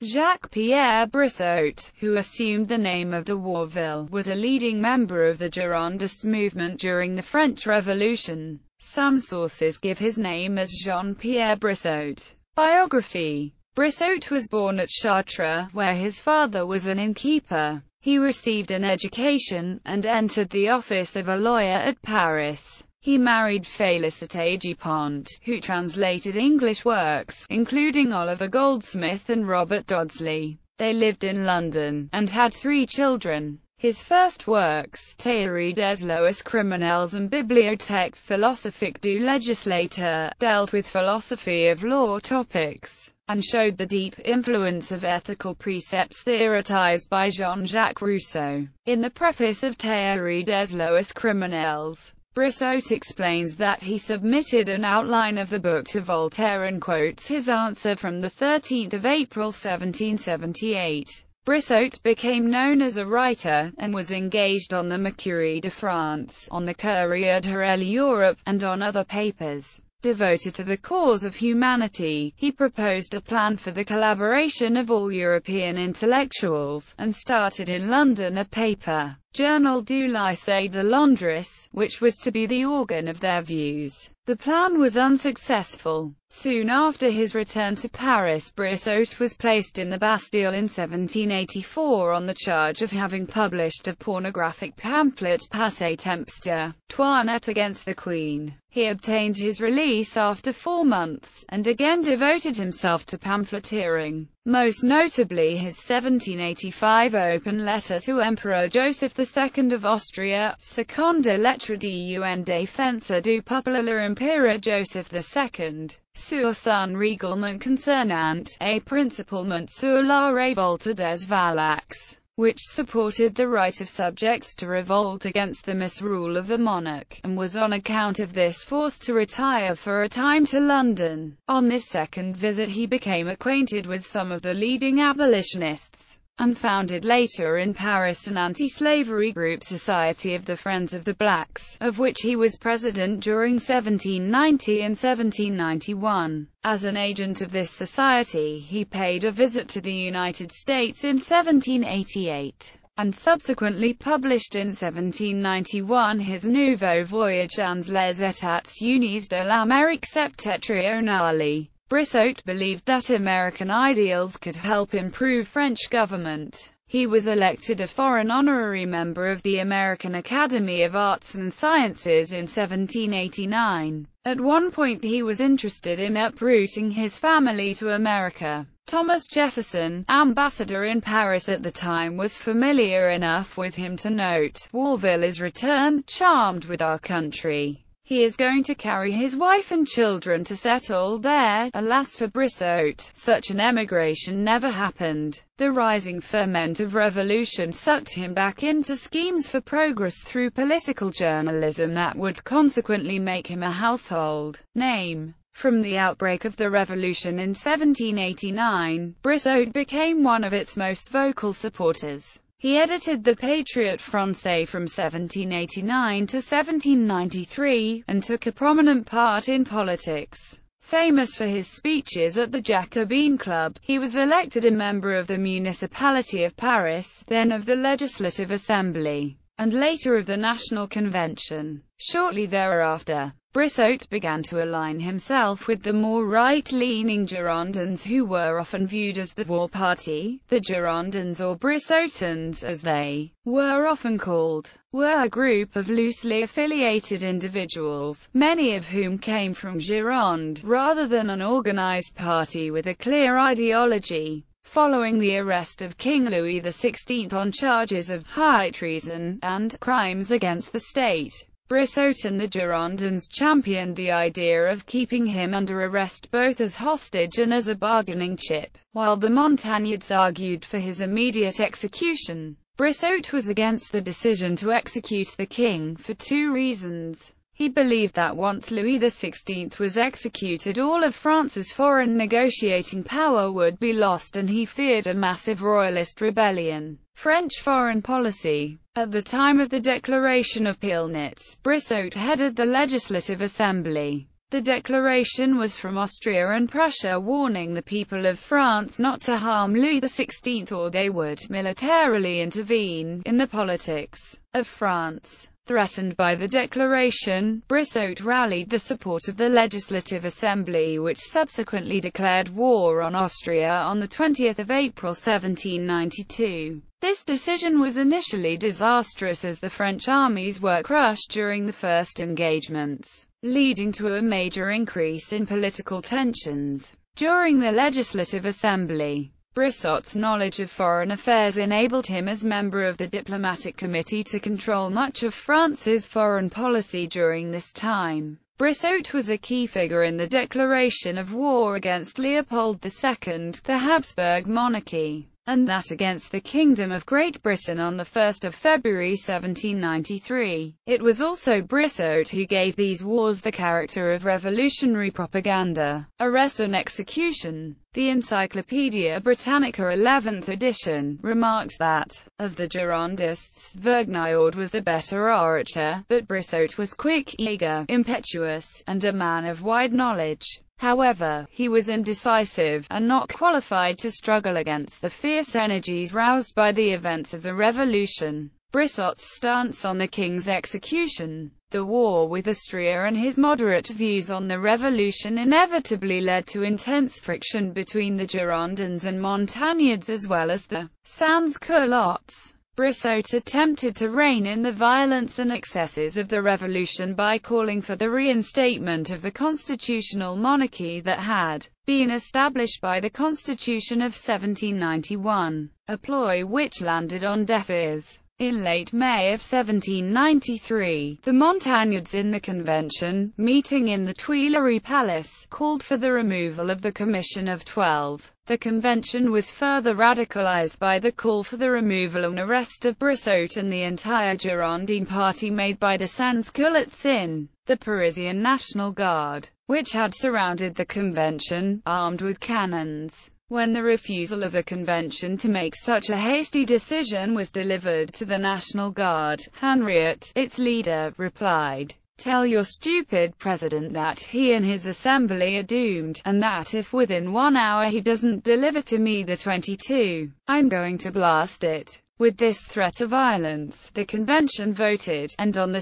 Jacques-Pierre Brissot, who assumed the name of de Warville, was a leading member of the Girondist movement during the French Revolution. Some sources give his name as Jean-Pierre Brissot. Biography Brissot was born at Chartres, where his father was an innkeeper. He received an education, and entered the office of a lawyer at Paris. He married Félicité Dupont, who translated English works, including Oliver Goldsmith and Robert Dodsley. They lived in London, and had three children. His first works, Théorie des lois criminelles and Bibliothèque philosophique du législateur, dealt with philosophy of law topics, and showed the deep influence of ethical precepts theorized by Jean-Jacques Rousseau. In the preface of Théorie des lois criminelles, Brissot explains that he submitted an outline of the book to Voltaire and quotes his answer from 13 April 1778. Brissot became known as a writer, and was engaged on the Mercure de France, on the Courrier de l'Europe, and on other papers. Devoted to the cause of humanity, he proposed a plan for the collaboration of all European intellectuals, and started in London a paper, Journal du Lycée de Londres, which was to be the organ of their views. The plan was unsuccessful. Soon after his return to Paris Brissot was placed in the Bastille in 1784 on the charge of having published a pornographic pamphlet Passe-temps de Toinette against the Queen. He obtained his release after four months, and again devoted himself to pamphleteering, most notably his 1785 open letter to Emperor Joseph II of Austria, Seconde lettre d'un défenseur du peuple à l'Empereur Joseph II sur son règlement concernant a principalement sur la révolte des Valaques, which supported the right of subjects to revolt against the misrule of the monarch, and was on account of this forced to retire for a time to London. On this second visit he became acquainted with some of the leading abolitionists and founded later in Paris an anti-slavery group Society of the Friends of the Blacks, of which he was president during 1790 and 1791. As an agent of this society, he paid a visit to the United States in 1788 and subsequently published in 1791 his Nouveau Voyage dans les États-Unis de l'Amérique septentrionale. Brissot believed that American ideals could help improve French government. He was elected a foreign honorary member of the American Academy of Arts and Sciences in 1789. At one point he was interested in uprooting his family to America. Thomas Jefferson, ambassador in Paris at the time was familiar enough with him to note, Warville is returned, charmed with our country. He is going to carry his wife and children to settle there. Alas for Brissot, such an emigration never happened. The rising ferment of revolution sucked him back into schemes for progress through political journalism that would consequently make him a household name. From the outbreak of the revolution in 1789, Brissot became one of its most vocal supporters. He edited the Patriote Français from 1789 to 1793, and took a prominent part in politics. Famous for his speeches at the Jacobin Club, he was elected a member of the Municipality of Paris, then of the Legislative Assembly, and later of the National Convention. Shortly thereafter, Brissot began to align himself with the more right-leaning Girondins who were often viewed as the war party. The Girondins or Brissotins, as they were often called, were a group of loosely affiliated individuals, many of whom came from Gironde, rather than an organized party with a clear ideology. Following the arrest of King Louis XVI on charges of high treason and crimes against the state, Brissot and the Girondins championed the idea of keeping him under arrest both as hostage and as a bargaining chip, while the Montagnards argued for his immediate execution. Brissot was against the decision to execute the king for two reasons. He believed that once Louis XVI was executed all of France's foreign negotiating power would be lost and he feared a massive royalist rebellion. French foreign policy At the time of the declaration of Pillnitz, Brissot headed the Legislative Assembly. The declaration was from Austria and Prussia warning the people of France not to harm Louis XVI or they would militarily intervene in the politics of France. Threatened by the declaration, Brissot rallied the support of the Legislative Assembly which subsequently declared war on Austria on 20 April 1792. This decision was initially disastrous as the French armies were crushed during the first engagements, leading to a major increase in political tensions. During the Legislative Assembly, Brissot's knowledge of foreign affairs enabled him as member of the diplomatic committee to control much of France's foreign policy during this time. Brissot was a key figure in the declaration of war against Leopold II, the Habsburg monarchy and that against the Kingdom of Great Britain on 1 February 1793. It was also Brissot who gave these wars the character of revolutionary propaganda, arrest and execution. The Encyclopaedia Britannica 11th edition remarks that, of the Girondists, Vergniaud was the better orator, but Brissot was quick, eager, impetuous, and a man of wide knowledge. However, he was indecisive, and not qualified to struggle against the fierce energies roused by the events of the Revolution. Brissot's stance on the king's execution, the war with Austria and his moderate views on the revolution inevitably led to intense friction between the Girondins and Montagnards as well as the sans-culottes. Brissot attempted to rein in the violence and excesses of the revolution by calling for the reinstatement of the constitutional monarchy that had been established by the Constitution of 1791, a ploy which landed on deaf ears. In late May of 1793, the Montagnards in the convention, meeting in the Tuileries Palace, called for the removal of the Commission of Twelve. The convention was further radicalized by the call for the removal and arrest of Brissot and the entire Girondin party made by the sans-culottes in the Parisian National Guard, which had surrounded the convention, armed with cannons. When the refusal of the convention to make such a hasty decision was delivered to the National Guard, Henriot, its leader, replied, Tell your stupid president that he and his assembly are doomed, and that if within one hour he doesn't deliver to me the 22, I'm going to blast it. With this threat of violence, the convention voted, and on 2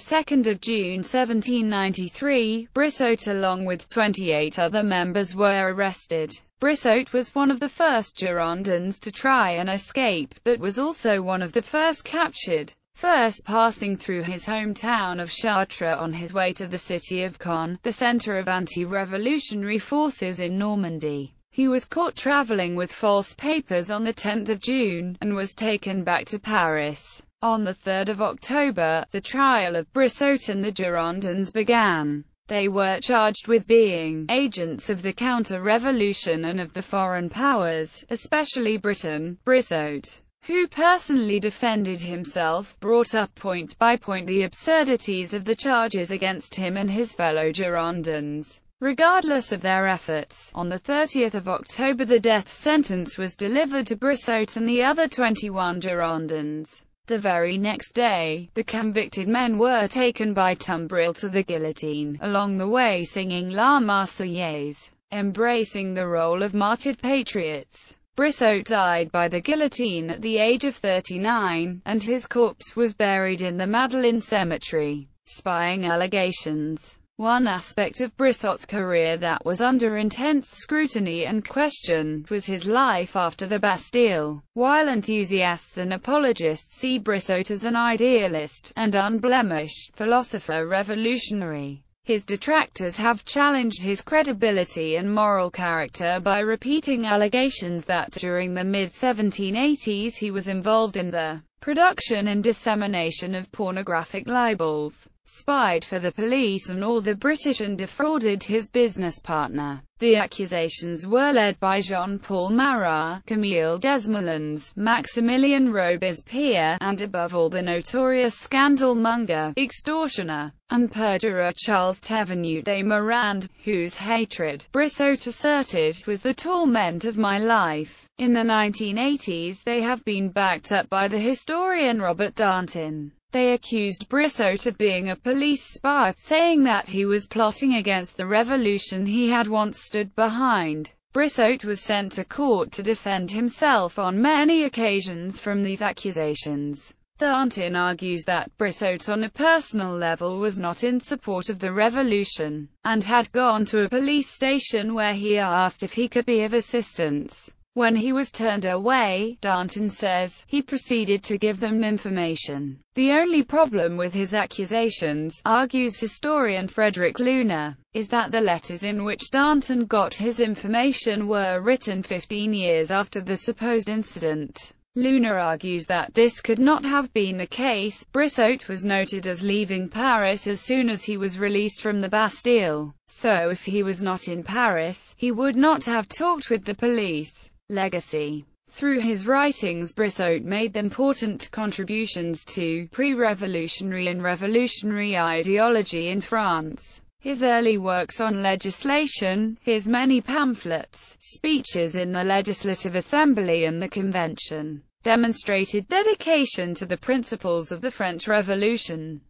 June 1793, Brissot along with 28 other members were arrested. Brissot was one of the first Girondins to try and escape, but was also one of the first captured. First passing through his hometown of Chartres on his way to the city of Caen, the center of anti-revolutionary forces in Normandy. He was caught traveling with false papers on 10 June, and was taken back to Paris. On 3 October, the trial of Brissot and the Girondins began. They were charged with being agents of the counter-revolution and of the foreign powers, especially Britain. Brissot, who personally defended himself, brought up point by point the absurdities of the charges against him and his fellow Girondins. Regardless of their efforts, on 30 October the death sentence was delivered to Brissot and the other 21 Girondins. The very next day, the convicted men were taken by tumbril to the guillotine, along the way singing La Marseillaise, embracing the role of martyred patriots. Brissot died by the guillotine at the age of 39, and his corpse was buried in the Madeleine Cemetery. Spying allegations one aspect of Brissot's career that was under intense scrutiny and question was his life after the Bastille. While enthusiasts and apologists see Brissot as an idealist and unblemished philosopher revolutionary, his detractors have challenged his credibility and moral character by repeating allegations that during the mid-1780s he was involved in the production and dissemination of pornographic libels spied for the police and all the British and defrauded his business partner. The accusations were led by Jean-Paul Marat, Camille Desmoulins, Maximilien Robespierre, and above all the notorious scandal-monger, extortioner, and perjurer Charles Théveneau de Morande, whose hatred, Brissot asserted, was the torment of my life. In the 1980s they have been backed up by the historian Robert Darnton. They accused Brissot of being a police spy, saying that he was plotting against the revolution he had once stood behind. Brissot was sent to court to defend himself on many occasions from these accusations. Darnton argues that Brissot on a personal level was not in support of the revolution, and had gone to a police station where he asked if he could be of assistance. When he was turned away, Darnton says, he proceeded to give them information. The only problem with his accusations, argues historian Frederick Luna, is that the letters in which Darnton got his information were written 15 years after the supposed incident. Luna argues that this could not have been the case. Brissot was noted as leaving Paris as soon as he was released from the Bastille, so if he was not in Paris, he would not have talked with the police. Legacy Through his writings Brissot made important contributions to pre-revolutionary and revolutionary ideology in France. His early works on legislation, his many pamphlets, speeches in the Legislative Assembly and the Convention, demonstrated dedication to the principles of the French Revolution.